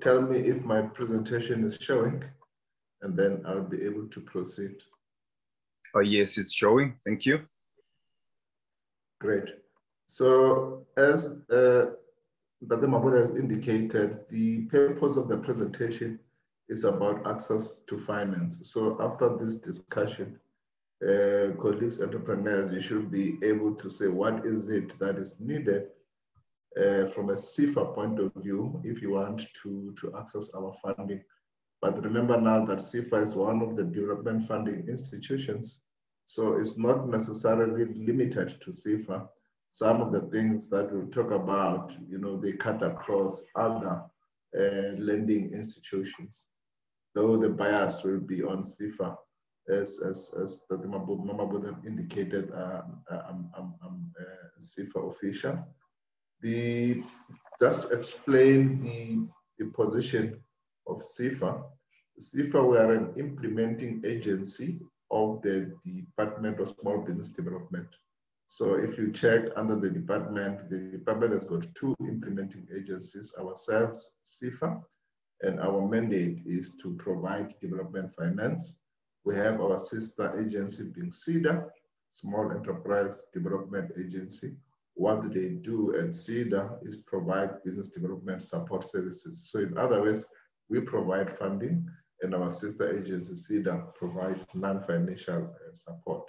tell me if my presentation is showing, and then I'll be able to proceed. Oh, yes, it's showing. Thank you. Great. So as uh, Dr. Mabula has indicated, the purpose of the presentation is about access to finance. So after this discussion, uh, colleagues, entrepreneurs, you should be able to say what is it that is needed uh, from a SEFA point of view if you want to, to access our funding. But remember now that SEFA is one of the development funding institutions, so it's not necessarily limited to SEFA. Some of the things that we'll talk about, you know, they cut across other uh, lending institutions, though the bias will be on SEFA as, as, as Dr. Mamabodha indicated, um, I'm, I'm, I'm a SEFA official. The, just explain the, the position of SEFA. SEFA, we are an implementing agency of the Department of Small Business Development. So if you check under the department, the department has got two implementing agencies, ourselves, SEFA, and our mandate is to provide development finance we have our sister agency being SEDA, Small Enterprise Development Agency. What they do at SEDA is provide business development support services. So in other words, we provide funding and our sister agency SEDA provide non-financial uh, support.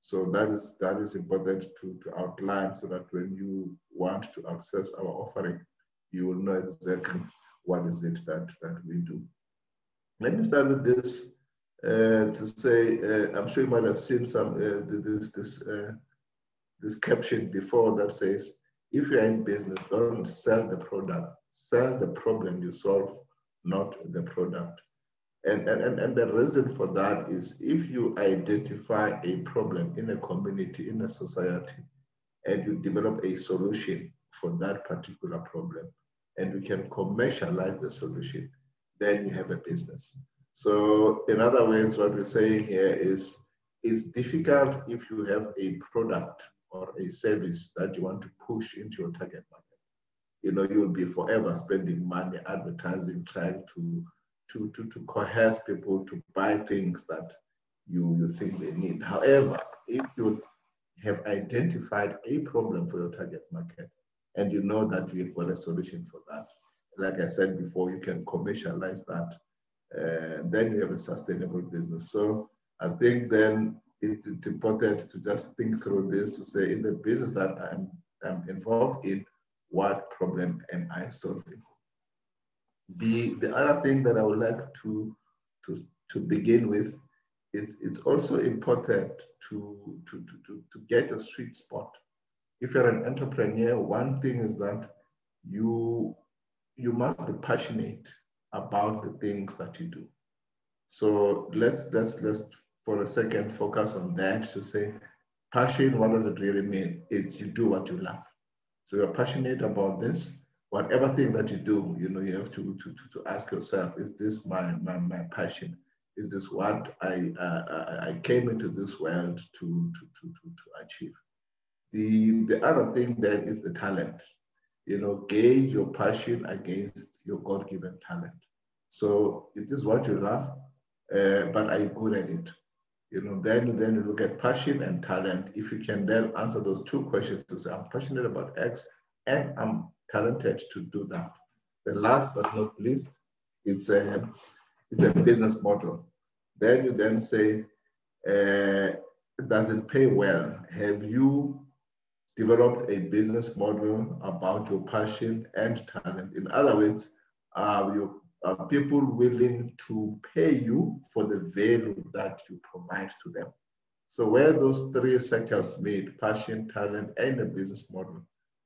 So that is that is important to, to outline so that when you want to access our offering, you will know exactly what is it that, that we do. Let me start with this uh, to say, uh, I'm sure you might have seen some uh, this this uh, this caption before that says, if you're in business, don't sell the product, sell the problem you solve, not the product. And, and, and the reason for that is if you identify a problem in a community, in a society, and you develop a solution for that particular problem, and you can commercialize the solution, then you have a business. So in other words, what we're saying here is it's difficult if you have a product or a service that you want to push into your target market. You know, you'll be forever spending money advertising, trying to to to, to coerce people to buy things that you, you think they need. However, if you have identified a problem for your target market and you know that you've got a solution for that, like I said before, you can commercialize that uh, then you have a sustainable business. So I think then it, it's important to just think through this to say in the business that I'm, I'm involved in, what problem am I solving? The, the other thing that I would like to, to, to begin with is it's also important to, to, to, to, get a sweet spot. If you're an entrepreneur, one thing is that you, you must be passionate about the things that you do. So let's let's let's for a second focus on that to say passion, what does it really mean? It's you do what you love. So you're passionate about this. Whatever thing that you do, you know, you have to to, to, to ask yourself, is this my, my, my passion? Is this what I, uh, I came into this world to, to, to, to, to achieve? The, the other thing then is the talent you know, gauge your passion against your God-given talent. So it is what you love, uh, but are you good at it? You know, then, then you look at passion and talent. If you can then answer those two questions to say, I'm passionate about X and I'm talented to do that. The last but not least, it's a, it's a business model. Then you then say, uh, does it pay well? Have you developed a business model about your passion and talent. In other words, are, you, are people willing to pay you for the value that you provide to them? So where those three sectors meet, passion, talent, and a business model,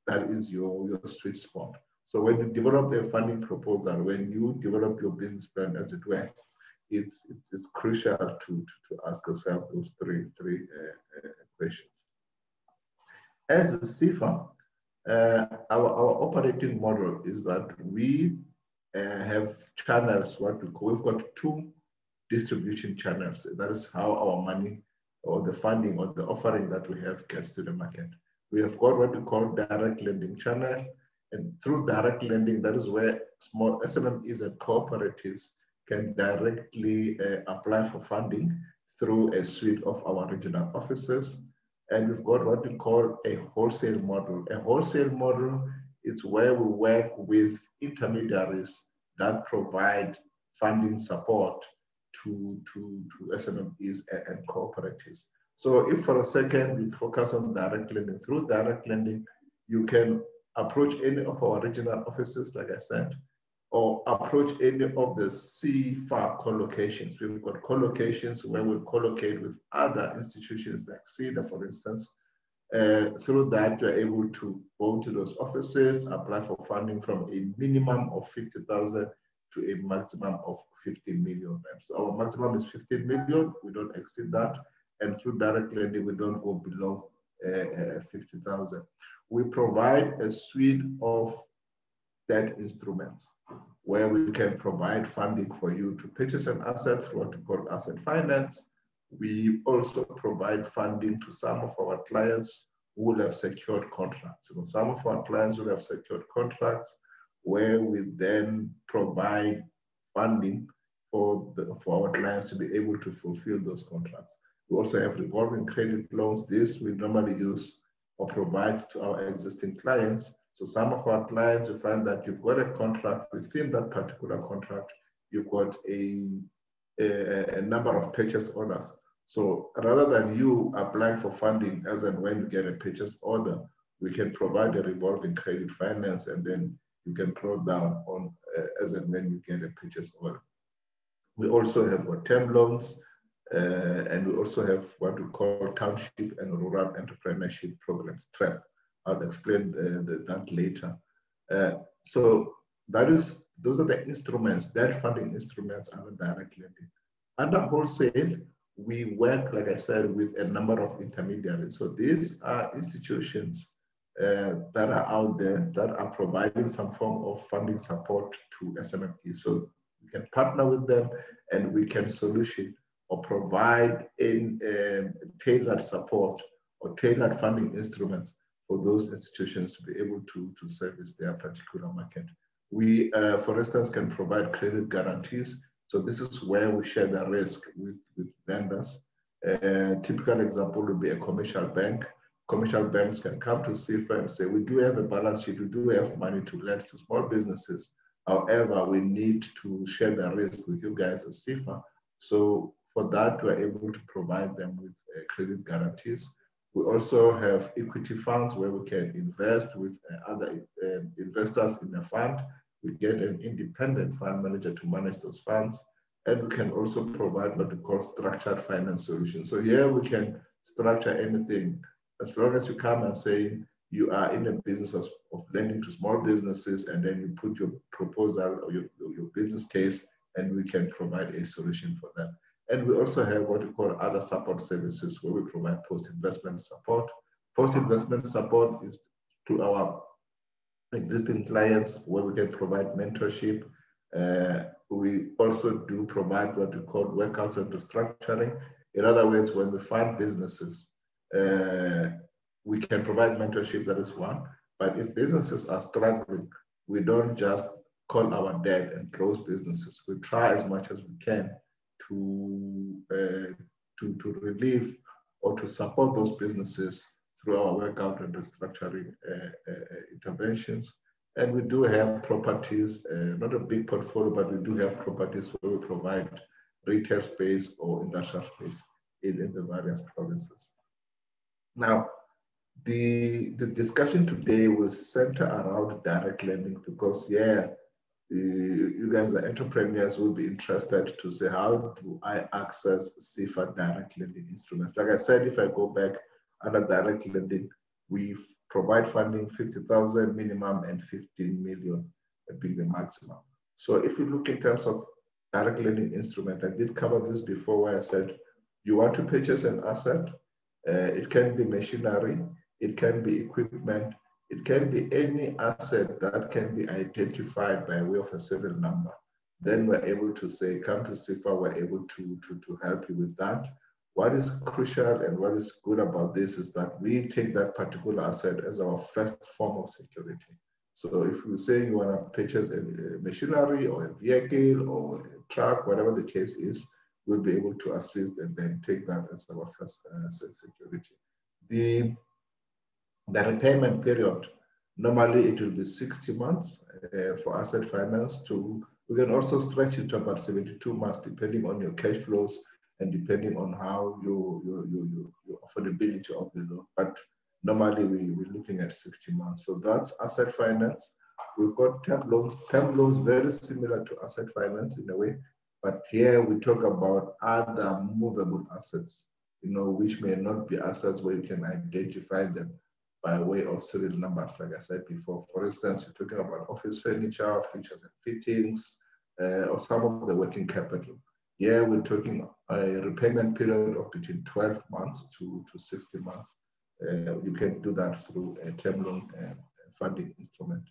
that is your, your sweet spot. So when you develop a funding proposal, when you develop your business plan, as it were, it's, it's, it's crucial to, to, to ask yourself those three, three uh, uh, questions. As a SEFA, uh, our, our operating model is that we uh, have channels, what we call, we've got two distribution channels. That is how our money or the funding or the offering that we have gets to the market. We have got what we call direct lending channel And through direct lending, that is where small SMMEs and cooperatives can directly uh, apply for funding through a suite of our regional offices. And we've got what we call a wholesale model. A wholesale model is where we work with intermediaries that provide funding support to, to, to SMMEs and, and cooperatives. So if for a second we focus on direct lending, through direct lending, you can approach any of our regional offices, like I said, or approach any of the SEFA collocations. We've got collocations where we collocate with other institutions like SEDA, for instance. Uh, through that, you're able to go to those offices, apply for funding from a minimum of 50,000 to a maximum of 15 million. So our maximum is 15 million, we don't exceed that. And through direct lending, we don't go below uh, uh, 50,000. We provide a suite of debt instruments where we can provide funding for you to purchase an asset what we call asset finance. We also provide funding to some of our clients who will have secured contracts. So some of our clients will have secured contracts where we then provide funding for, the, for our clients to be able to fulfill those contracts. We also have revolving credit loans. This we normally use or provide to our existing clients so some of our clients, you find that you've got a contract within that particular contract, you've got a, a, a number of purchase orders. So rather than you applying for funding as and when you get a purchase order, we can provide a revolving credit finance and then you can draw down on uh, as and when you get a purchase order. We also have got term loans uh, and we also have what we call township and rural entrepreneurship programs, TREP. I'll explain the, the, that later. Uh, so that is those are the instruments, that funding instruments under direct lending. Under wholesale, we work, like I said, with a number of intermediaries. So these are institutions uh, that are out there that are providing some form of funding support to SMMEs. So we can partner with them and we can solution or provide in uh, tailored support or tailored funding instruments for those institutions to be able to, to service their particular market. We, uh, for instance, can provide credit guarantees. So this is where we share the risk with, with vendors. A typical example would be a commercial bank. Commercial banks can come to SEFA and say, we do have a balance sheet, we do have money to lend to small businesses. However, we need to share the risk with you guys at SEFA. So for that, we're able to provide them with uh, credit guarantees. We also have equity funds where we can invest with uh, other uh, investors in a fund. We get an independent fund manager to manage those funds. And we can also provide what we call structured finance solutions. So here we can structure anything as long as you come and say you are in the business of, of lending to small businesses and then you put your proposal or your, your business case and we can provide a solution for them. And we also have what we call other support services where we provide post-investment support. Post-investment support is to our existing clients where we can provide mentorship. Uh, we also do provide what we call workouts and restructuring. In other words, when we find businesses, uh, we can provide mentorship, that is one. But if businesses are struggling, we don't just call our dad and close businesses. We try as much as we can to, uh, to, to relieve or to support those businesses through our workout and restructuring uh, uh, interventions. And we do have properties, uh, not a big portfolio, but we do have properties where we provide retail space or industrial space in, in the various provinces. Now, the, the discussion today will center around direct lending because, yeah, you guys are entrepreneurs will be interested to say how do I access SEFA direct lending instruments. Like I said, if I go back under direct lending, we provide funding 50,000 minimum and 15 million being the maximum. So if you look in terms of direct lending instrument, I did cover this before where I said you want to purchase an asset, uh, it can be machinery, it can be equipment, it can be any asset that can be identified by way of a serial number. Then we're able to say, come to SEFA, we're able to, to, to help you with that. What is crucial and what is good about this is that we take that particular asset as our first form of security. So if you say you want to purchase a, machinery or a vehicle or a truck, whatever the case is, we'll be able to assist and then take that as our first uh, security. The, the repayment period, normally it will be 60 months uh, for asset finance to, we can also stretch it to about 72 months depending on your cash flows and depending on how you, you, you, you, affordability of the loan. But normally we, we're looking at 60 months. So that's asset finance. We've got term loans. Term loans very similar to asset finance in a way, but here we talk about other movable assets, you know, which may not be assets where you can identify them by way of serial numbers, like I said before. For instance, you're talking about office furniture, features and fittings, uh, or some of the working capital. Here we're talking a repayment period of between 12 months to, to 60 months. Uh, you can do that through a term loan funding instrument.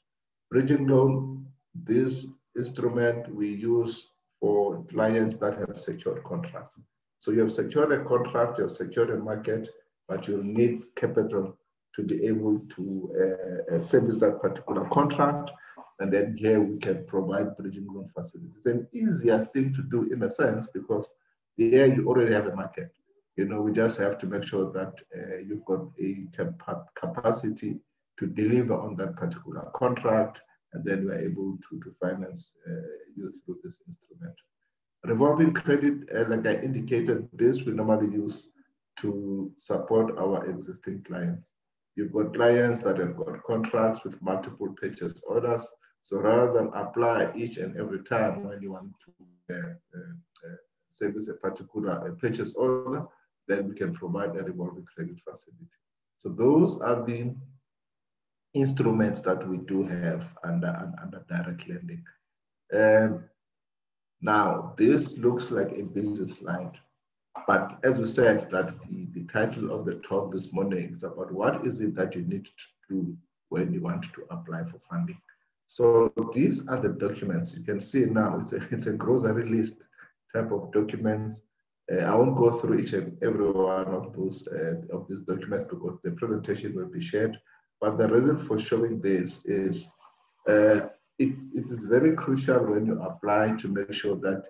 Bridging loan, this instrument we use for clients that have secured contracts. So you have secured a contract, you have secured a market, but you need capital to be able to uh, uh, service that particular contract. And then here we can provide bridging loan facilities. It's an easier thing to do in a sense because here you already have a market. You know, we just have to make sure that uh, you've got a cap capacity to deliver on that particular contract, and then we're able to, to finance uh, you through this instrument. Revolving credit, uh, like I indicated, this we normally use to support our existing clients. You've got clients that have got contracts with multiple purchase orders. So rather than apply each and every time when you want to uh, uh, uh service a particular purchase order, then we can provide a revolving credit facility. So those are the instruments that we do have under, under direct lending. Um, now, this looks like a business line, but as we said, that the, the title of the talk this morning is about what is it that you need to do when you want to apply for funding. So these are the documents. You can see now it's a, it's a grocery list type of documents uh, I won't go through each and every one of those uh, of these documents because the presentation will be shared. But the reason for showing this is uh, it, it is very crucial when you apply to make sure that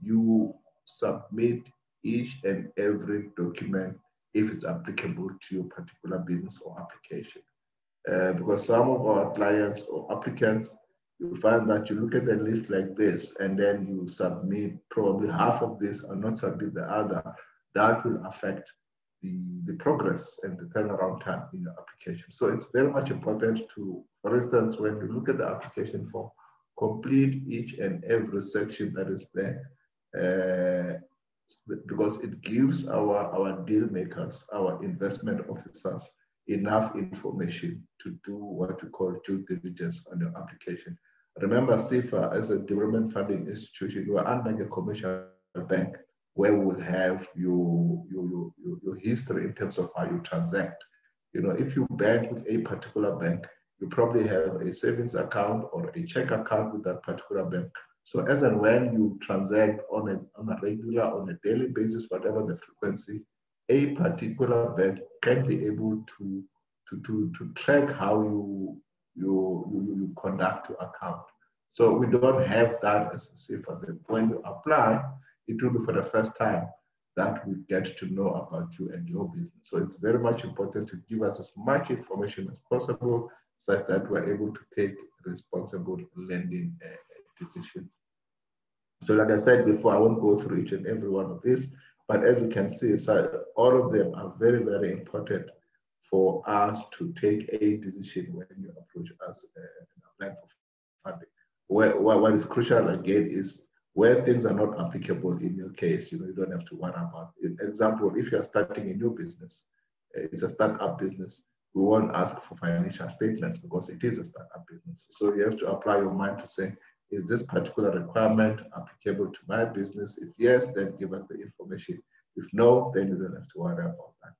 you submit each and every document if it's applicable to your particular business or application. Uh, because some of our clients or applicants you find that you look at a list like this and then you submit probably half of this and not submit the other, that will affect the, the progress and the turnaround time in your application. So it's very much important to, for instance, when you look at the application form, complete each and every section that is there uh, because it gives our, our deal makers, our investment officers, enough information to do what we call due diligence on your application. Remember, SEFA as a development funding institution, you are unlike a commercial bank where we will have your, your, your, your history in terms of how you transact. You know, if you bank with a particular bank, you probably have a savings account or a check account with that particular bank. So as and when you transact on a, on a regular, on a daily basis, whatever the frequency, a particular bank can be able to, to, to, to track how you you, you, you conduct your account. So we don't have that as a SEFA. Then when you apply, it will be for the first time that we get to know about you and your business. So it's very much important to give us as much information as possible such that we're able to take responsible lending uh, decisions. So like I said before, I won't go through each and every one of these, but as you can see, so all of them are very, very important for us to take a decision when you approach us and apply for funding. Where, what is crucial again is where things are not applicable in your case, you know, you don't have to worry about. It. Example, if you are starting a new business, uh, it's a startup business, we won't ask for financial statements because it is a startup business. So you have to apply your mind to say, is this particular requirement applicable to my business? If yes, then give us the information. If no, then you don't have to worry about that.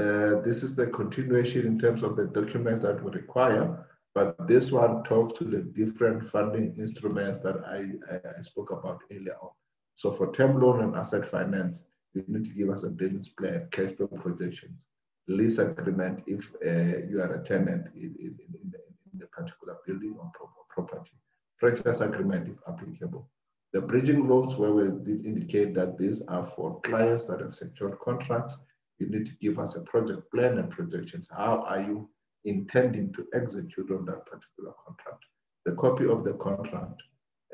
Uh, this is the continuation in terms of the documents that we require, but this one talks to the different funding instruments that I, I, I spoke about earlier on. So for term loan and asset finance, you need to give us a business plan, cash flow projections, lease agreement if uh, you are a tenant in, in, in, in a particular building or property. Franchise agreement, if applicable. The bridging loans, where we did indicate that these are for clients that have secured contracts, you need to give us a project plan and projections. How are you intending to execute on that particular contract? The copy of the contract.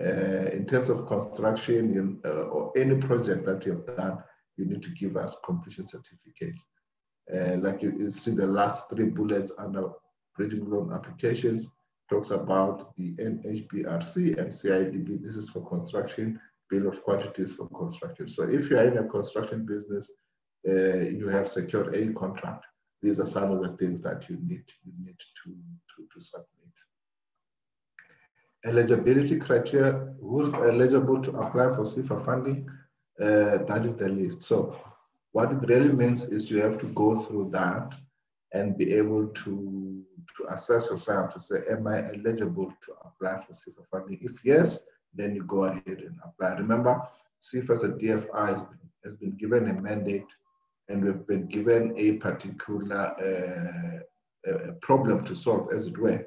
Uh, in terms of construction in, uh, or any project that you have done, you need to give us completion certificates. Uh, like you, you, see the last three bullets under bridging loan applications, talks about the NHBRC and CIDB. This is for construction, bill of quantities for construction. So if you are in a construction business, uh, you have secured a contract. These are some of the things that you need, you need to, to, to submit. Eligibility criteria, who's eligible to apply for SEFA funding? Uh, that is the list. So what it really means is you have to go through that and be able to, to assess yourself to say, am I eligible to apply for SEFA funding? If yes, then you go ahead and apply. Remember, SEFA as a DFI has been, has been given a mandate and we've been given a particular uh, problem to solve, as it were,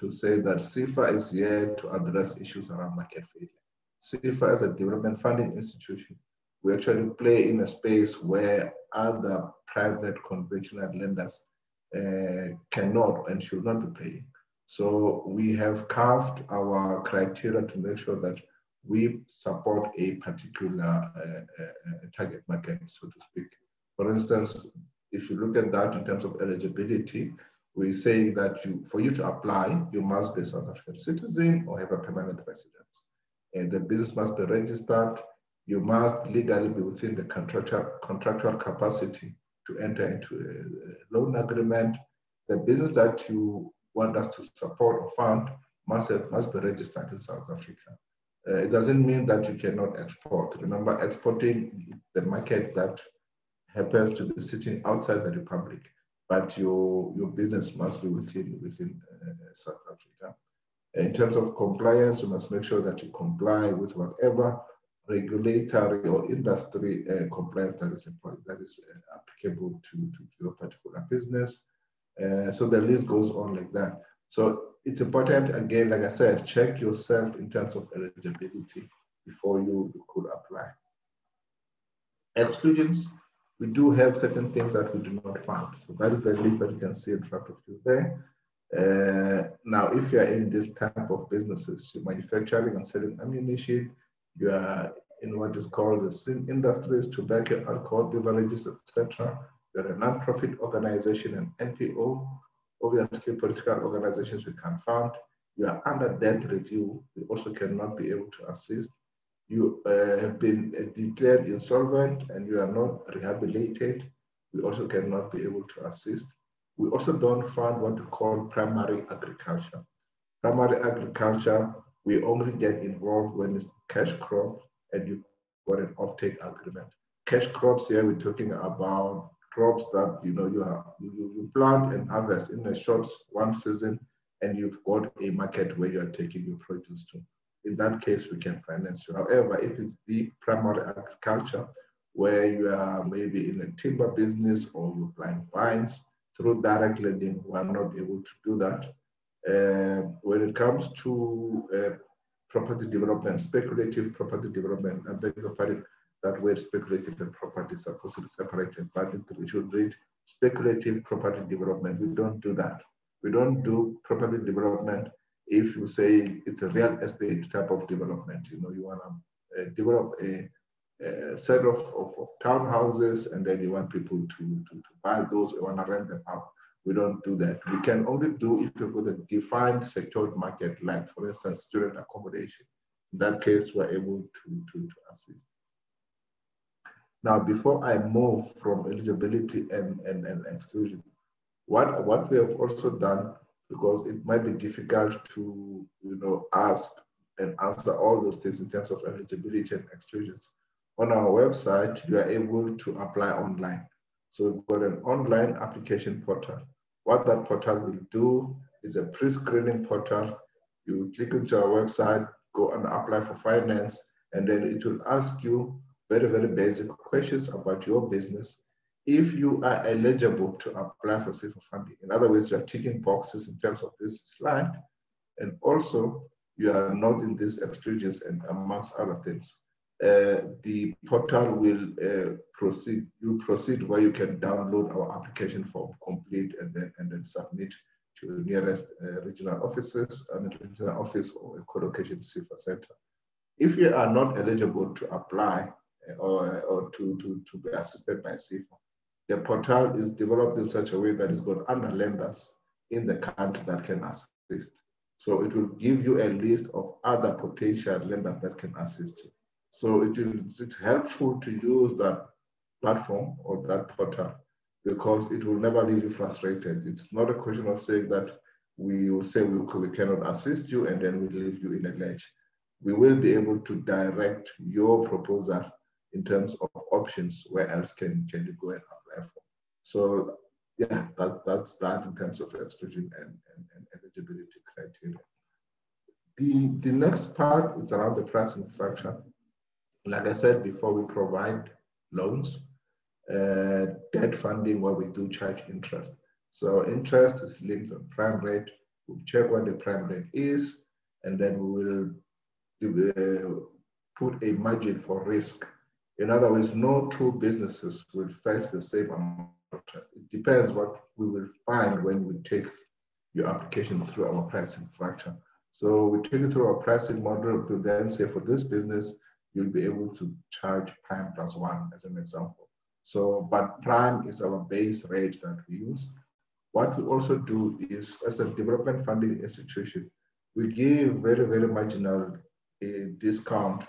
to say that SEFA is here to address issues around market failure. SEFA as a development funding institution, we actually play in a space where other private conventional lenders uh, cannot and should not be playing. So we have carved our criteria to make sure that we support a particular uh, uh, target market, so to speak. For instance, if you look at that in terms of eligibility, we say that you, for you to apply, you must be a South African citizen or have a permanent residence. And the business must be registered. You must legally be within the contractual, contractual capacity to enter into a loan agreement. The business that you want us to support or fund must, must be registered in South Africa. Uh, it doesn't mean that you cannot export. Remember, exporting the market that happens to be sitting outside the republic, but your, your business must be within, within uh, South Africa. In terms of compliance, you must make sure that you comply with whatever regulatory or industry uh, compliance that is that is uh, applicable to, to, your particular business. Uh, so the list goes on like that. So it's important, again, like I said, check yourself in terms of eligibility before you, you could apply. Exclusions, we do have certain things that we do not fund. So that is the list that you can see in front of you there. Uh, now, if you are in this type of businesses, you're manufacturing and selling ammunition, you are in what is called the sin industries, tobacco, alcohol, beverages, etc. You're a non-profit organization, an NPO. Obviously, political organizations we can fund. You are under debt review. We also cannot be able to assist you uh, have been declared insolvent and you are not rehabilitated, we also cannot be able to assist. We also don't fund what we call primary agriculture. Primary agriculture, we only get involved when it's cash crop and you got an offtake agreement. Cash crops here, we're talking about crops that you know you, are, you, you plant and harvest in a short one season and you've got a market where you are taking your produce to in that case, we can finance you. However, if it's the primary agriculture, where you are maybe in a timber business or you're planting vines through direct lending, we are not able to do that. Uh, when it comes to uh, property development, speculative property development, I beg your pardon, that word speculative and property is supposed to be separated, but it should read speculative property development. We don't do that. We don't do property development if you say it's a real estate type of development, you know, you want to uh, develop a, a set of, of, of, townhouses and then you want people to, to, to buy those, you want to rent them out. We don't do that. We can only do if you've got a defined sectored market, like for instance, student accommodation. In that case, we're able to, to, to assist. Now, before I move from eligibility and, and, and exclusion, what, what we have also done because it might be difficult to, you know, ask and answer all those things in terms of eligibility and exclusions. On our website, you are able to apply online. So we've got an online application portal. What that portal will do is a pre-screening portal. You click into our website, go and apply for finance, and then it will ask you very, very basic questions about your business. if you are eligible to apply for SEFA funding, in other words, you're ticking boxes in terms of this slide, and also you are not in these exclusions and amongst other things. Uh, the portal will uh, proceed, you proceed where you can download our application form, complete, and then, and then submit to the nearest uh, regional offices, and regional office or a co-location SEFA center. If you are not eligible to apply or, or to, to, to be assisted by SEFA, the portal is developed in such a way that it's got other lenders in the country that can assist. So it will give you a list of other potential lenders that can assist you. So it it's helpful to use that platform or that portal because it will never leave you frustrated. It's not a question of saying that we will say we, we cannot assist you and then we leave you in a ledge. We will be able to direct your proposal in terms of options, where else can, can you go and apply for. So yeah, that, that's that in terms of exclusion and, and, and eligibility criteria. The, the next part is around the pricing structure. Like I said before, we provide loans, uh, debt funding where we do charge interest. So interest is linked on prime rate. We check what the prime rate is, and then we will uh, put a margin for risk in other words, no two businesses will face the same amount of trust. It depends what we will find when we take your application through our pricing structure. So we take it through our pricing model to then say for this business, you'll be able to charge prime plus one as an example. So, but prime is our base rate that we use. What we also do is as a development funding institution, we give very, very marginal uh, discount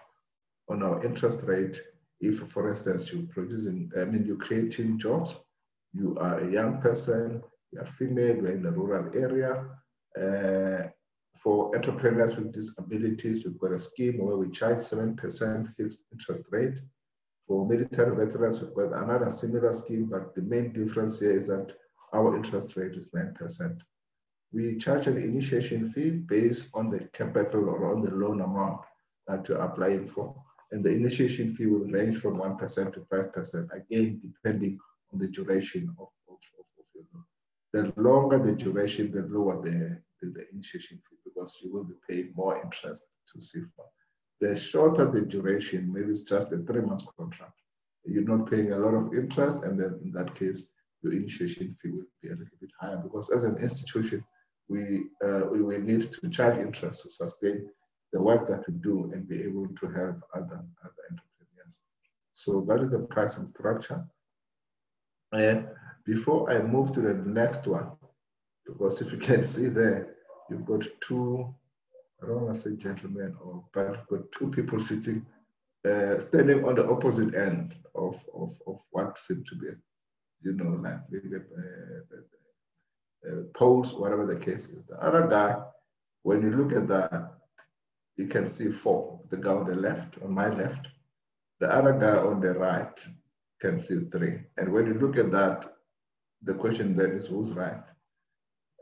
on our interest rate if, for instance, you're producing, I mean, you're creating jobs, you are a young person, you are female, you're in a rural area. Uh, for entrepreneurs with disabilities, we've got a scheme where we charge 7% fixed interest rate. For military veterans, we've got another similar scheme, but the main difference here is that our interest rate is 9%. We charge an initiation fee based on the capital or on the loan amount that you're applying for and the initiation fee will range from 1% to 5%, again, depending on the duration of, of, of, your loan. The longer the duration, the lower the, the, the, initiation fee because you will be paying more interest to SEFA. The shorter the duration, maybe it's just a three month contract, you're not paying a lot of interest, and then in that case, your initiation fee will be a little bit higher because as an institution, we, uh, we will need to charge interest to sustain the work that we do and be able to help other, other entrepreneurs. So that is the pricing structure. And before I move to the next one, because if you can see there, you've got two, I don't want to say gentlemen, or, but you've got two people sitting, uh, standing on the opposite end of, of, of what seemed to be, you know, like uh, uh, poles, whatever the case is. The other guy, when you look at that, you can see four. The guy on the left, on my left, the other guy on the right can see three. And when you look at that, the question then is who's right?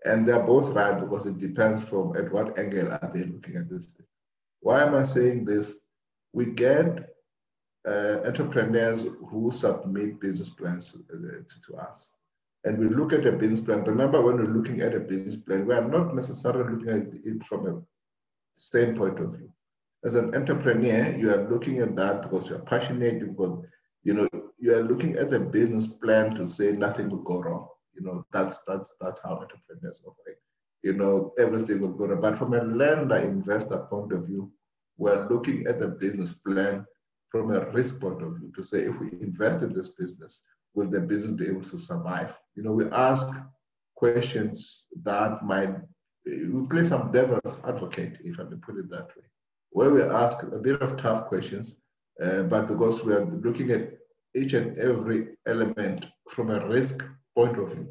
And they're both right because it depends from at what angle are they looking at this. Why am I saying this? We get uh, entrepreneurs who submit business plans to, uh, to us. And we look at a business plan. Remember, when we're looking at a business plan, we are not necessarily looking at it from a same point of view. As an entrepreneur, you are looking at that because you're passionate, you've you know, you are looking at the business plan to say nothing will go wrong. You know, that's that's that's how entrepreneurs operate. You know, everything will go wrong. But from a lender investor point of view, we're looking at the business plan from a risk point of view to say if we invest in this business, will the business be able to survive? You know, we ask questions that might we play some devil's advocate, if I may put it that way, where we ask a bit of tough questions, uh, but because we are looking at each and every element from a risk point of view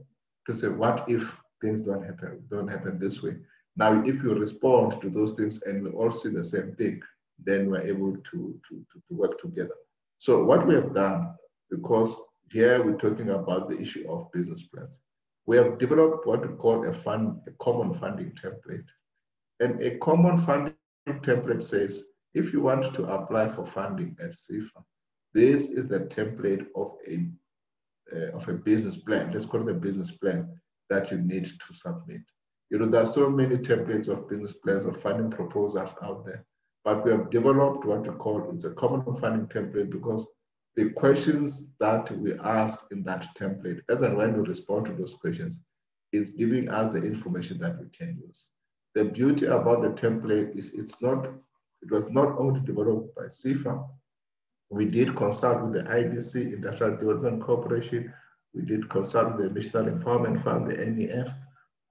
to say, what if things don't happen, don't happen this way? Now, if you respond to those things and we all see the same thing, then we're able to, to, to, work together. So what we have done, because here we're talking about the issue of business plans we have developed what we call a fund, a common funding template. And a common funding template says, if you want to apply for funding at SEFA, this is the template of a uh, of a business plan, let's call it a business plan that you need to submit. You know, there are so many templates of business plans or funding proposals out there, but we have developed what we call it's a common funding template because the questions that we ask in that template, as and when we respond to those questions, is giving us the information that we can use. The beauty about the template is it's not, it was not only developed by SEFA, we did consult with the IDC, Industrial Development Corporation. We did consult the National Empowerment Fund, the NEF,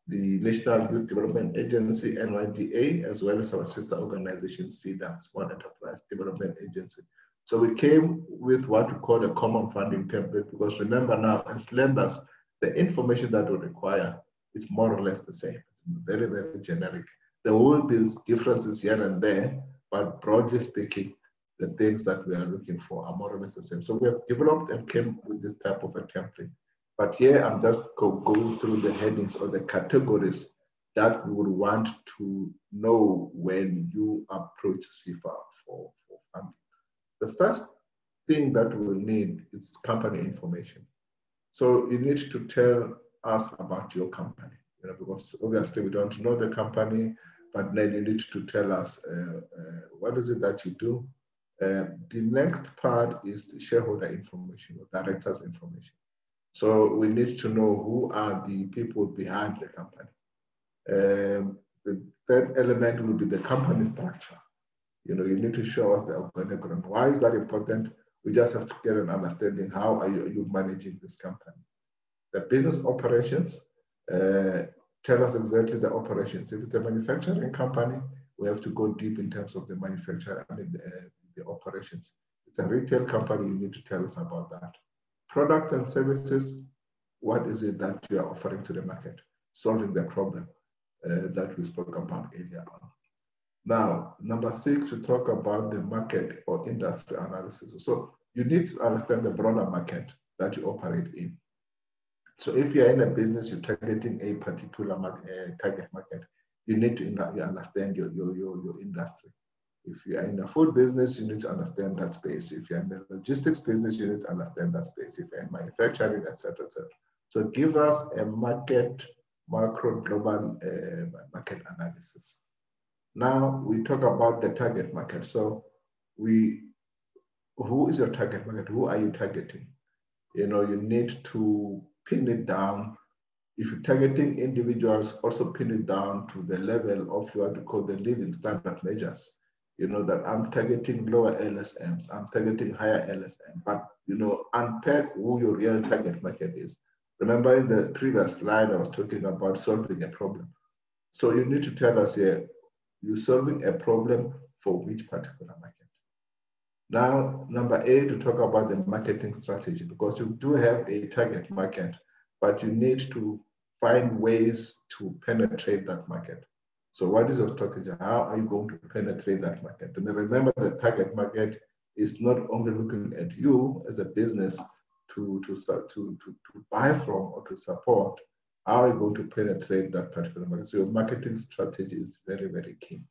the National Youth Development Agency, NYDA, as well as our sister organization, SEDA, Small Enterprise Development Agency. So we came with what we call a common funding template because remember now, as lenders, the information that we require is more or less the same. It's very, very generic. There will be differences here and there, but broadly speaking, the things that we are looking for are more or less the same. So we have developed and came with this type of a template. But here I'm just go, going through the headings or the categories that we would want to know when you approach SEFA for, for funding. The first thing that we will need is company information. So you need to tell us about your company, you know, because obviously we don't know the company, but then you need to tell us uh, uh, what is it that you do, uh, the next part is the shareholder information or directors information. So we need to know who are the people behind the company. Um, the third element will be the company structure. You know, you need to show us the organigram. Why is that important? We just have to get an understanding how are you, are you managing this company. The business operations, uh, tell us exactly the operations. If it's a manufacturing company, we have to go deep in terms of the manufacturer, I mean, uh, the operations. It's a retail company, you need to tell us about that. Products and services, what is it that you are offering to the market? Solving the problem uh, that we spoke about earlier on. Now, number six, we talk about the market or industry analysis. So you need to understand the broader market that you operate in. So if you're in a business, you're targeting a particular market, uh, target market, you need to understand your, your, your, your industry. If you are in the food business, you need to understand that space. If you're in the logistics business, you need to understand that space. If you're in manufacturing, etc., etc. So give us a market, macro, global uh, market analysis. Now we talk about the target market. So we, who is your target market? Who are you targeting? You know, you need to pin it down. If you're targeting individuals, also pin it down to the level of what we call the living standard measures you know, that I'm targeting lower LSMs, I'm targeting higher LSM, but, you know, unpack who your real target market is. Remember in the previous slide, I was talking about solving a problem. So you need to tell us here, you're solving a problem for which particular market. Now, number eight, to talk about the marketing strategy, because you do have a target market, but you need to find ways to penetrate that market. So what is your strategy? How are you going to penetrate that market? And remember the target market is not only looking at you as a business to, to to, to, to buy from or to support. How are you going to penetrate that particular market? So your marketing strategy is very, very key.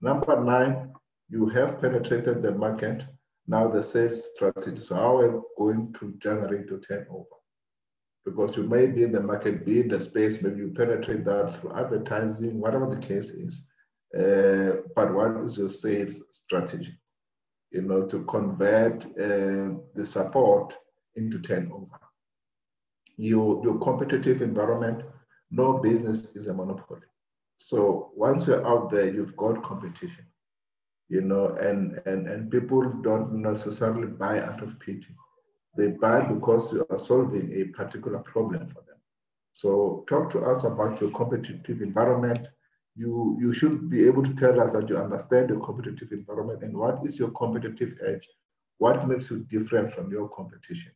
Number nine, you have penetrated the market. Now the sales strategy. So how are you going to generate your turnover? Because you may be in the market, be in the space, maybe you penetrate that through advertising, whatever the case is. Uh, but what is your sales strategy? You know, to convert uh, the support into turnover. You, your competitive environment, no business is a monopoly. So once you're out there, you've got competition, you know, and, and, and people don't necessarily buy out of pity they buy because you are solving a particular problem for them. So talk to us about your competitive environment. You, you should be able to tell us that you understand your competitive environment and what is your competitive edge? What makes you different from your competition?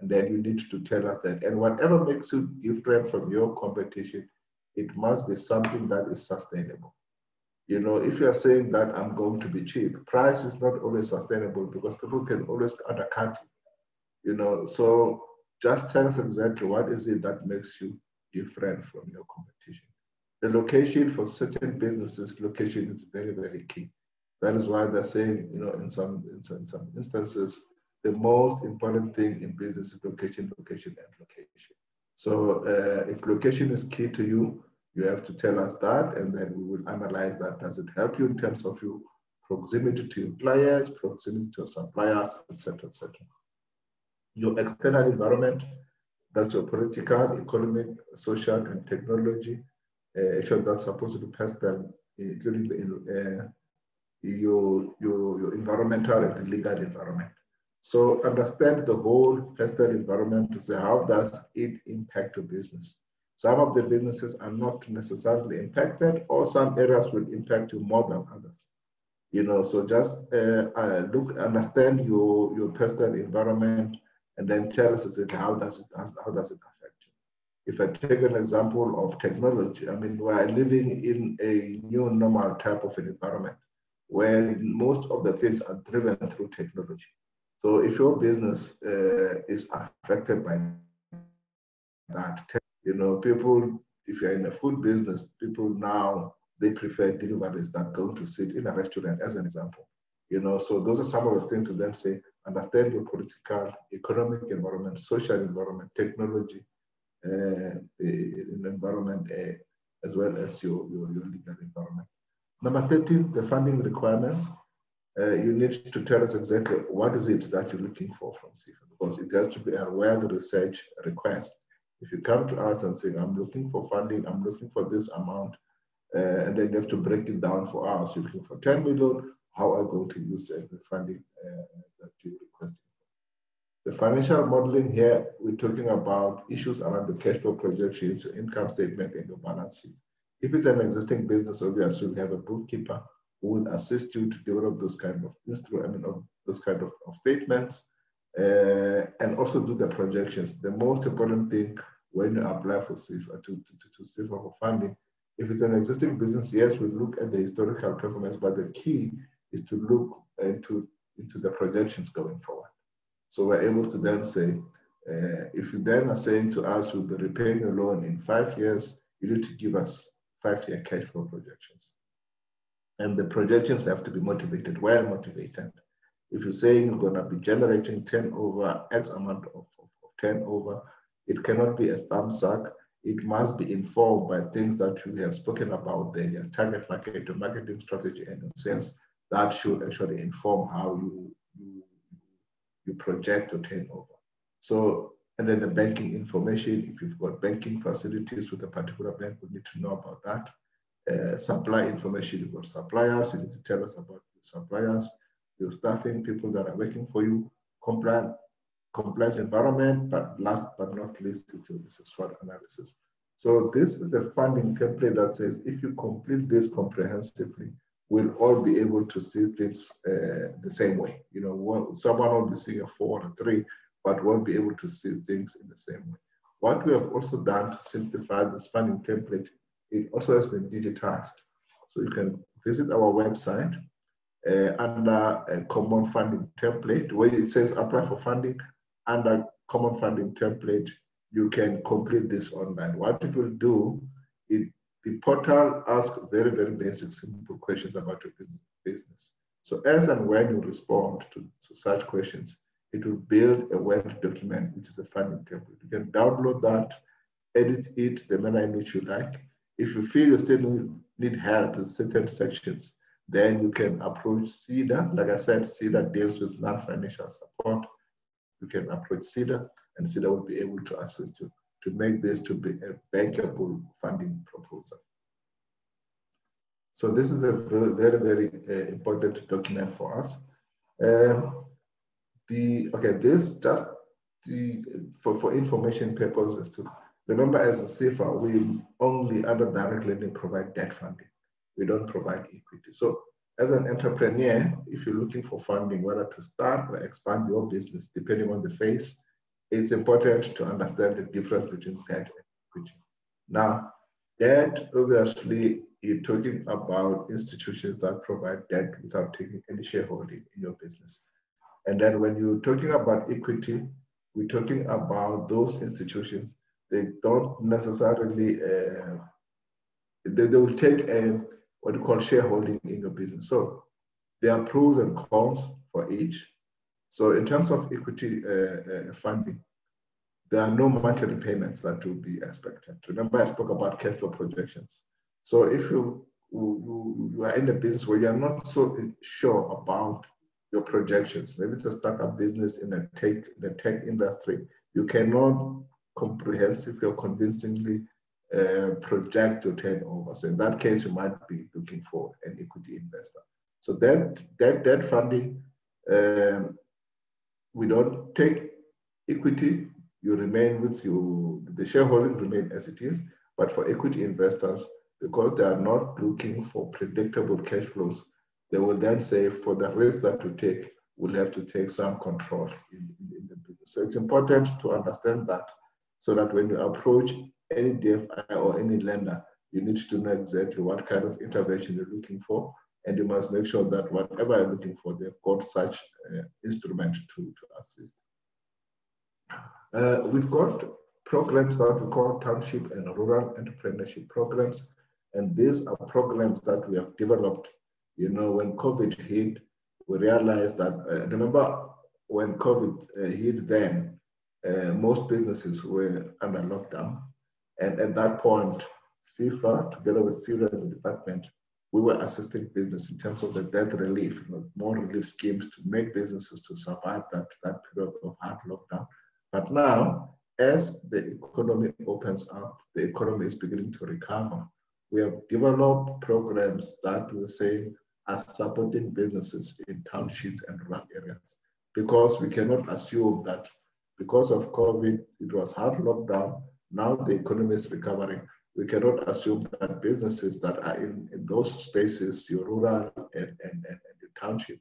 And then you need to tell us that. And whatever makes you different from your competition, it must be something that is sustainable. You know, if you're saying that I'm going to be cheap, price is not always sustainable because people can always undercut it you know, so just tell us exactly what is it that makes you different from your competition. The location for certain businesses, location is very, very key. That is why they're saying, you know, in some, in some, in some instances, the most important thing in business is location, location, and location. So uh, if location is key to you, you have to tell us that, and then we will analyze that. Does it help you in terms of your proximity to your clients, proximity to your suppliers, etc., etc. Your external environment, that's your political, economic, social, and technology. Uh, that's supposed to be personal, including the, uh, your, your, your environmental and the legal environment. So understand the whole personal environment. So how does it impact your business? Some of the businesses are not necessarily impacted, or some areas will impact you more than others. You know, so just uh, uh, look, understand your your personal environment, and then tell us how does it how does it affect you. If I take an example of technology, I mean, we are living in a new normal type of an environment where most of the things are driven through technology. So if your business uh, is affected by that, you know, people, if you're in a food business, people now, they prefer deliveries than going to sit in a restaurant, as an example. You know, so those are some of the things to then say, understand your political, economic environment, social environment, technology, uh, environment, uh, as well as your, your, your legal environment. Number 13, the funding requirements uh, you need to tell us exactly what is it that you're looking for from SEFA because it has to be a well research request. If you come to us and say, I'm looking for funding, I'm looking for this amount, and then you have to break it down for us, you're looking for 10 million, how are you going to use the, funding uh, that you're requesting? The financial modeling here, we're talking about issues around the cash flow projections, your income statement, and your balance sheet. If it's an existing business, obviously we have a bookkeeper who will assist you to develop those kind of instruments, I mean, those kind of, of statements, uh, and also do the projections. The most important thing when you apply for SEFA to, to, to SEFA for funding, if it's an existing business, yes, we look at the historical performance, but the key is to look into, into the projections going forward. So we're able to then say, uh, if you then are saying to us, you'll be repaying a loan in five years, you need to give us five-year cash flow projections. And the projections have to be motivated, well motivated. If you're saying you're going to be generating turnover, X amount of, of, of turnover, it cannot be a thumb suck. It must be informed by things that we have spoken about, the target market, the marketing strategy, and in sense that should actually inform how you, you, you project your turnover. So, and then the banking information, if you've got banking facilities with a particular bank, we need to know about that uh, supply information about suppliers. You need to tell us about your suppliers, your staffing, people that are working for you, compliant, compliance environment, but last but not least, it is a SWOT analysis. So this is the funding template that says if you complete this comprehensively, we'll all be able to see things uh, the same way. You know, one, someone will be seeing a four or a three, but won't be able to see things in the same way. What we have also done to simplify the funding template it also has been digitized. So you can visit our website uh, under a common funding template where it says apply for funding under common funding template, you can complete this online. What it will do, it, the portal asks very, very basic, simple questions about your business. So as and when you respond to, to such questions, it will build a Word document, which is a funding template. You can download that, edit it the manner in which you like, if you feel you still need help in certain sections, then you can approach SEDA. Like I said, SEDA deals with non-financial support. You can approach SEDA and SEDA will be able to assist you to make this to be a bankable funding proposal. So this is a very, very, uh, important document for us. Um, the okay, this just the for, for information purposes to Remember, as a SEFA, we only under direct lending provide debt funding. We don't provide equity. So as an entrepreneur, if you're looking for funding, whether to start or expand your business, depending on the phase, it's important to understand the difference between debt and equity. Now, debt, obviously, you're talking about institutions that provide debt without taking any shareholding in your business. And then when you're talking about equity, we're talking about those institutions they don't necessarily, uh, they, they will take a, what you call shareholding in your business. So there are pros and cons for each. So in terms of equity uh, uh, funding, there are no monthly payments that will be expected. Remember, I spoke about cash flow projections. So if you, you, you are in a business where you're not so sure about your projections, maybe it's a startup business in a tech, the tech industry, you cannot comprehensively or convincingly uh, project your turnover. So in that case, you might be looking for an equity investor. So that that debt funding, um, we don't take equity. You remain with you. The shareholding remain as it is. But for equity investors, because they are not looking for predictable cash flows, they will then say for the risk that we take, we'll have to take some control in, in, in the business. So it's important to understand that so that when you approach any DFI or any lender, you need to know exactly what kind of intervention you're looking for and you must make sure that whatever you're looking for, they've got such uh, instrument to, to assist. Uh, we've got programs that we call township and rural entrepreneurship programs. And these are programs that we have developed. You know, when COVID hit, we realized that, uh, remember when COVID uh, hit then, uh, most businesses were under lockdown. And at that point, SEFA, together with CIRA department, we were assisting business in terms of the debt relief, you know, more relief schemes to make businesses to survive that, that period of hard lockdown. But now, as the economy opens up, the economy is beginning to recover. We have developed programs that we say are supporting businesses in townships and rural areas because we cannot assume that because of COVID, it was hard lockdown. Now the economy is recovering we cannot assume that businesses that are in, in those spaces, your rural and, and, and, and the township,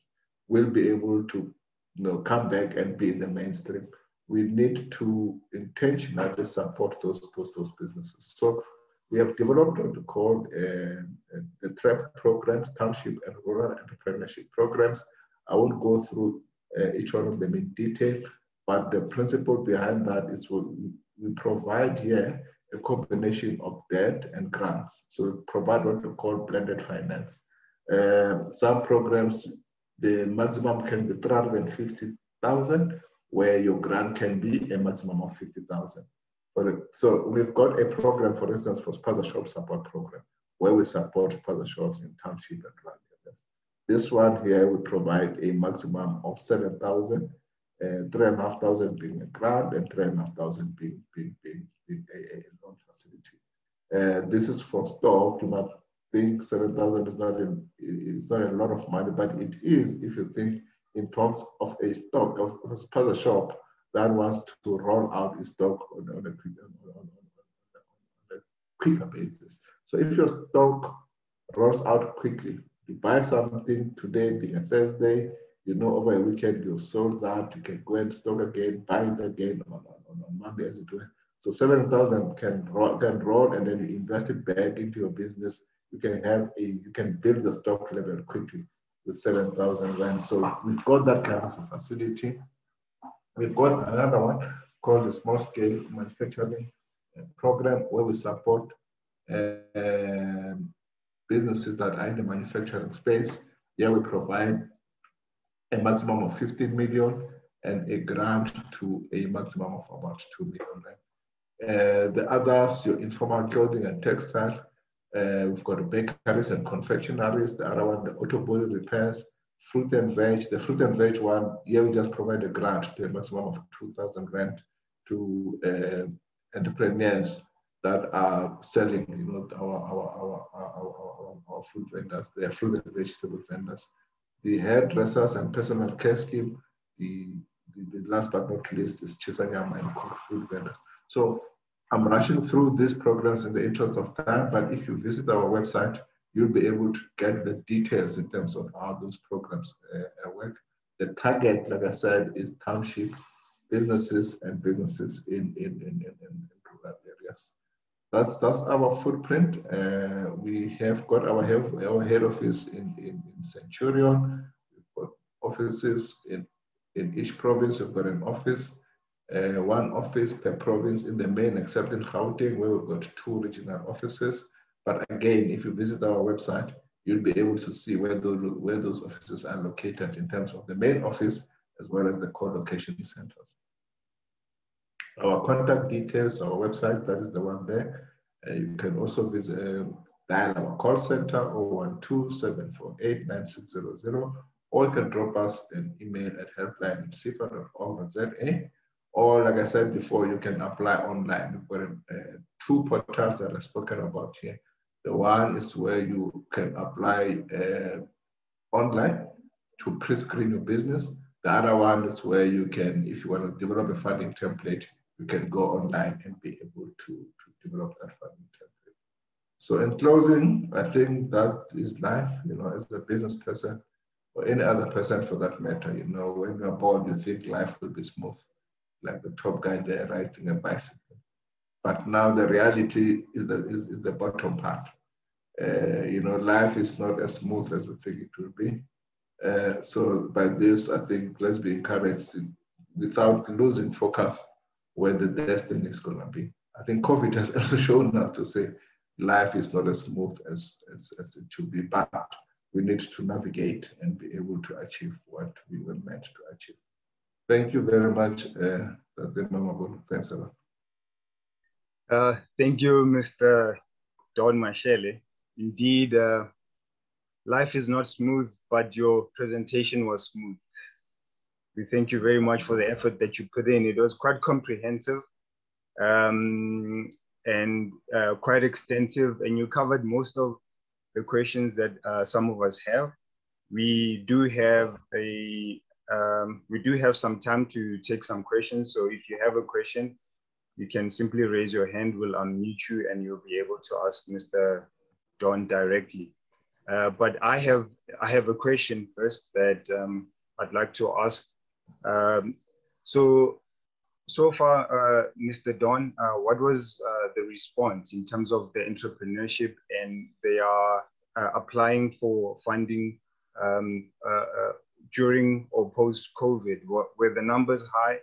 will be able to you know, come back and be in the mainstream. We need to intentionally support those, those, those businesses. So we have developed what we call uh, uh the TREP programs, Township and Rural Entrepreneurship Programs. I won't go through uh, each one of them in detail, but the principle behind that is what we provide here a combination of debt and grants. So provide what we call blended finance. Uh, some programs, the maximum can be 350,000, where your grant can be a maximum of 50,000. So we've got a program, for instance, for spaza shop support program, where we support spaza shops in township and rural areas. This one here, we provide a maximum of 7,000, uh, 3,500 being a grant and 3,500 being, being, being, a, a loan facility. Uh, this is for stock. You might think 7,000 is not, in, it's not a lot of money, but it is if you think in terms of a stock, of, of a shop that wants to roll out its stock on, on, a, on, on, a quicker basis. So if your stock rolls out quickly, you buy something today being a Thursday, you know, over a weekend you've sold that, you can go and stock again, buy it again on, on, on Monday as it were. So 7,000 can can roll and then you invest it back into your business. You can have a, you can build your stock level quickly with 7,000 rand. So we've got that kind of facility. We've got another one called the small scale manufacturing program where we support uh, businesses that are in the manufacturing space. Here we provide a maximum of 15 million and a grant to a maximum of about 2 million. Uh, the others, your informal clothing and textile. Uh, we've got bakeries and confectionaries. The other one, the auto body repairs, fruit and veg. The fruit and veg one, here we just provide a grant to a maximum of 2,000 rand to uh, entrepreneurs that are selling, you know, our our our our, our, food vendors, their fruit and vegetable vendors the hairdressers and personal care scheme, the, the, the last but not least is Shisanyama and food vendors. So I'm rushing through these programs in the interest of time, but if you visit our website, you'll be able to get the details in terms of how those programs uh, work. The target, like I said, is township businesses and businesses in, in, in, in, in rural areas that's that's our footprint. Uh, we have got our head, our head office in, in, in Centurion. We've got offices in, in each province. We've got an office, uh, one office per province in the main, except in Gauteng, where we've got two regional offices. But again, if you visit our website, you'll be able to see where those, where those offices are located in terms of the main office as well as the co-location centers. Our contact details, our website, that is the one there. Uh, you can also visit, uh, dial our call center 012-748-9600 or you can drop us an email at helpline at or like I said before, you can apply online. We've got uh, two portals that are spoken about here. The one is where you can apply uh, online to pre-screen your business. The other one is where you can, if you want to develop a funding template, you can go online and be able to, to develop that funding template. So in closing, I think that is life, you know, as a business person or any other person for that matter, you know, when you're born, you think life will be smooth, like the top guy there riding a bicycle. But now the reality is the, is, is the bottom part. Uh, you know, life is not as smooth as we think it will be. Uh, so by this, I think let's be encouraged without losing focus where the destiny is going to be. I think COVID has also shown us to say life is not as smooth as, as, as it should be, but we need to navigate and be able to achieve what we were meant to achieve. Thank you very much, uh, Thanks a lot. Uh, thank you, Mr. Don Mashele. Indeed, uh, life is not smooth, but your presentation was smooth. We thank you very much for the effort that you put in. It was quite comprehensive um, and uh, quite extensive, and you covered most of the questions that uh, some of us have. We do have a um, we do have some time to take some questions. So if you have a question, you can simply raise your hand. We'll unmute you, and you'll be able to ask Mr. Don directly. Uh, but I have I have a question first that um, I'd like to ask. Um, so so far, uh, Mr. Don, uh, what was uh, the response in terms of the entrepreneurship and they are uh, applying for funding um, uh, during or post COVID? Were the numbers high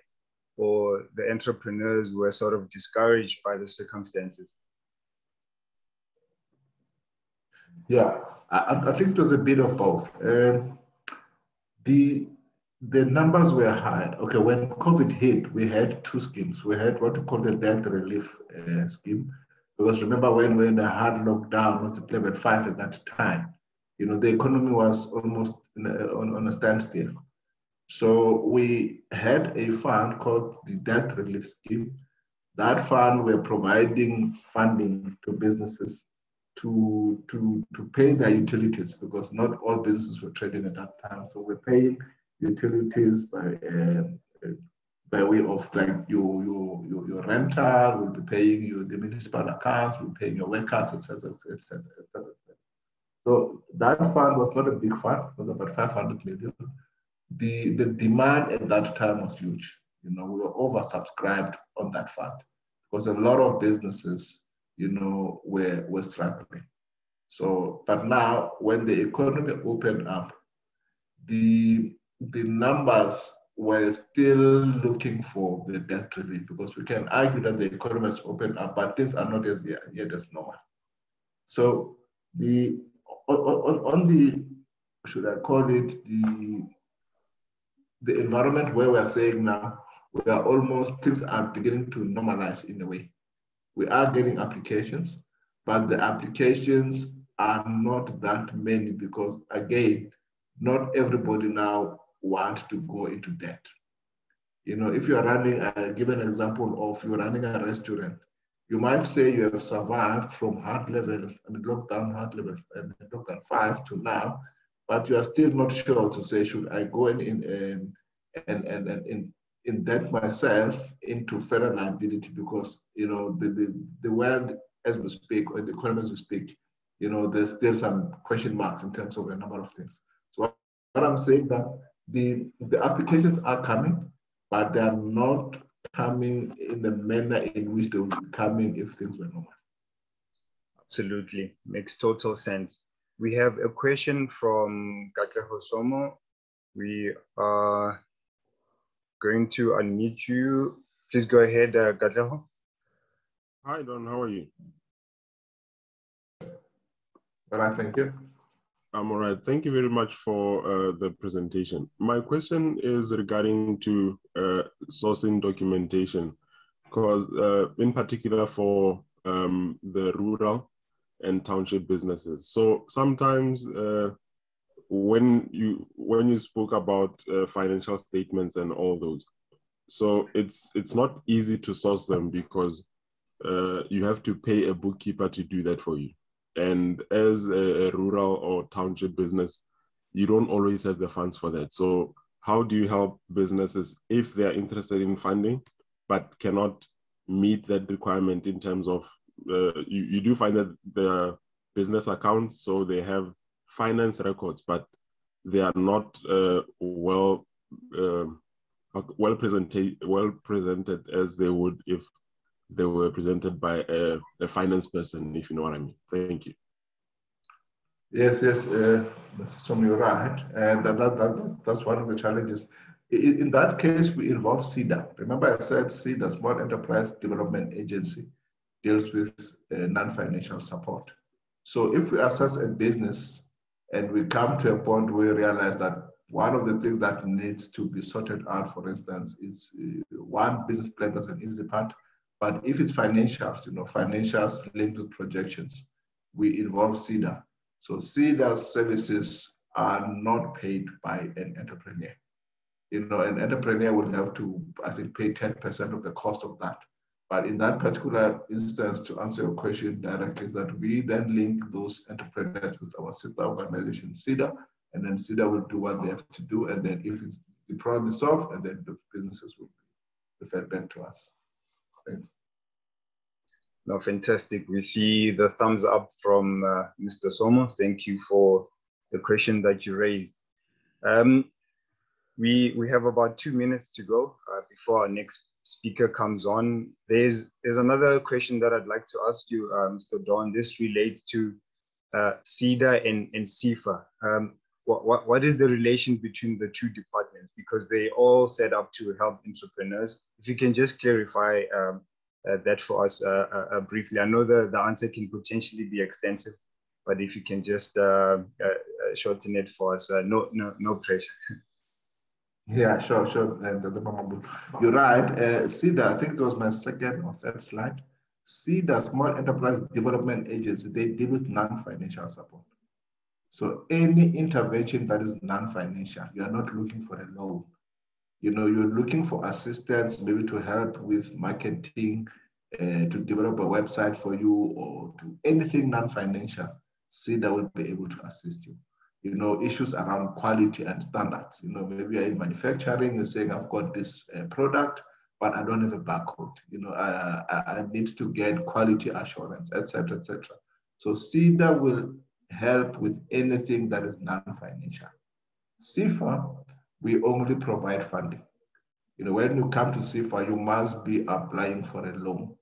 or the entrepreneurs were sort of discouraged by the circumstances? Yeah, I, I think it was a bit of both. Um, the the numbers were high. Okay, when COVID hit, we had two schemes. We had what we call the debt relief uh, scheme, because remember when we were in a hard lockdown, was the level five at that time. You know, the economy was almost a, on, on a standstill. So we had a fund called the debt relief scheme. That fund we're providing funding to businesses to, to, to pay their utilities because not all businesses were trading at that time. So we're paying utilities by uh, by way of like your your your, your rental, will be paying you the municipal accounts, will be paying your workers, etc. etc. etc. So that fund was not a big fund, it was about 500 million. The the demand at that time was huge. You know, we were oversubscribed on that fund because a lot of businesses you know, were, were struggling. So, but now when the economy opened up, the, the numbers were still looking for the debt relief because we can argue that the economy has opened up, but things are not as yet, yet as normal. So the on, on, on the should I call it the the environment where we are saying now we are almost things are beginning to normalize in a way we are getting applications, but the applications are not that many because again, not everybody now wants to go into debt. You know, if you are running, a, give an example of you're running a restaurant, you might say you have survived from hard level, and lockdown, hard level, and lockdown five to now, but you are still not sure to say, should I go in, in um, and, and, and in, indebt myself into further liability because you know the, the, the world as we speak or the economy as we speak, you know, there's still some question marks in terms of a number of things. So what I'm saying that the the applications are coming, but they are not coming in the manner in which they would be coming if things were normal. Absolutely, makes total sense. We have a question from Katleho Somo. We are going to unmute you. Please go ahead, uh, Katleho. Hi, Don. How are you? All right, thank you. I'm all right. Thank you very much for uh, the presentation. My question is regarding to uh, sourcing documentation, because uh, in particular for um, the rural and township businesses. So sometimes uh, when you when you spoke about uh, financial statements and all those, so it's it's not easy to source them because uh, you have to pay a bookkeeper to do that for you. And as a, a rural or township business, you don't always have the funds for that. So how do you help businesses if they are interested in funding but cannot meet that requirement in terms of uh, you, you do find that the business accounts so they have finance records but they are not uh, well uh, well presented well presented as they would if they were presented by a, a finance person, if you know what I mean. Thank you. Yes, yes, uh, Mr. Tom, you're right. And that, that, that, that's one of the challenges. In, in that case, we involve SEDA. Remember I said SEDA, Small Enterprise Development Agency, deals with uh, non-financial support. So if we assess a business and we come to a point where we realize that one of the things that needs to be sorted out, for instance, is uh, one business plan that's an easy part, but if it's financials, you know, financials linked to projections, we involve SEDA. So SEDA services are not paid by an entrepreneur. You know, an entrepreneur would have to, I think, pay 10% of the cost of that. But in that particular instance, to answer your question directly, is that we then link those entrepreneurs with our sister organization, SEDA, and then SEDA will do what they have to do. And then if the problem is solved, and then the businesses will be referred back to us. No, fantastic. We see the thumbs up from uh, Mr. Somo. Thank you for the question that you raised. Um, we we have about two minutes to go uh, before our next speaker comes on. There's there's another question that I'd like to ask you, uh, Mr. Don. This relates to uh, SEDA and, and SEFA. Um, what, what, is the relation between the two departments? Because they all set up to help entrepreneurs. If you can just clarify um, uh, that for us uh, uh, uh, briefly. I know the, the answer can potentially be extensive, but if you can just uh, shorten it for us, no, no, no pressure. Yeah, sure, sure. You're right. Uh, SEDA, I think it was my second or third slide. see the Small Enterprise Development Agency, they deal with non-financial support. So any intervention that is non-financial, you are not looking for a loan. You know, you're looking for assistance, maybe to help with marketing, uh, to develop a website for you, or to anything non-financial. SEDA will be able to assist you. You know, issues around quality and standards. You know, maybe you're in manufacturing, you're saying, I've got this uh, product, but I don't have a barcode. You know, I, I, need to get quality assurance, etc., etc. So SEDA will help with anything that is non-financial. SEFA, we only provide funding. You know, when you come to SEFA, you must be applying for a loan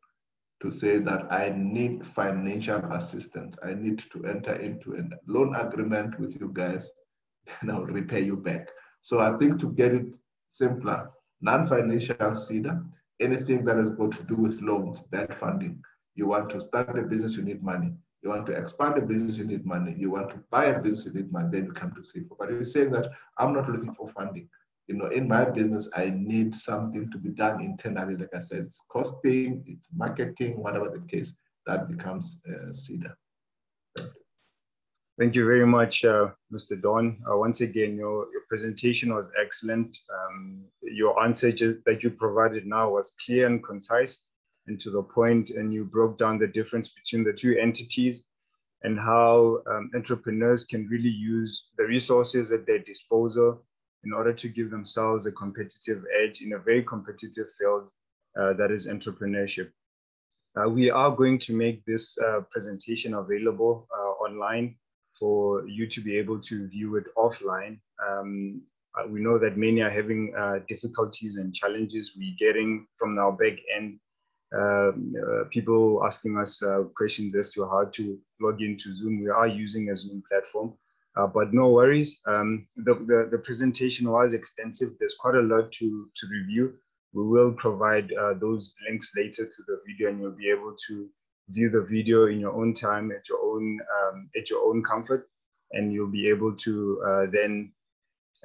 to say that I need financial assistance. I need to enter into a loan agreement with you guys, and I'll repay you back. So I think to get it simpler, non-financial SEDA, anything that has got to do with loans, debt funding. You want to start a business, you need money. You want to expand a business, you need money. You want to buy a business, you need money. Then you come to SEFA. But if you're saying that I'm not looking for funding, you know, in my business, I need something to be done internally. Like I said, it's costing, it's marketing, whatever the case, that becomes uh, SEDA. Thank you very much, uh, Mr. Don. Uh, once again, your, your presentation was excellent. Um, your answer that you provided now was clear and concise and to the point, and you broke down the difference between the two entities and how um, entrepreneurs can really use the resources at their disposal in order to give themselves a competitive edge in a very competitive field uh, that is entrepreneurship. Uh, we are going to make this uh, presentation available uh, online for you to be able to view it offline. Um, uh, we know that many are having uh, difficulties and challenges we're getting from our back end people asking us uh, questions as to how to log into Zoom. We are using a Zoom platform, uh, but no worries. Um, the, the, the, presentation was extensive. There's quite a lot to, to review. We will provide uh, those links later to the video and you'll be able to view the video in your own time at your own, um, at your own comfort. and you'll be able to uh, then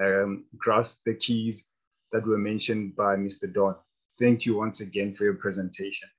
um, grasp the keys that were mentioned by Mr. Don. Thank you once again for your presentation.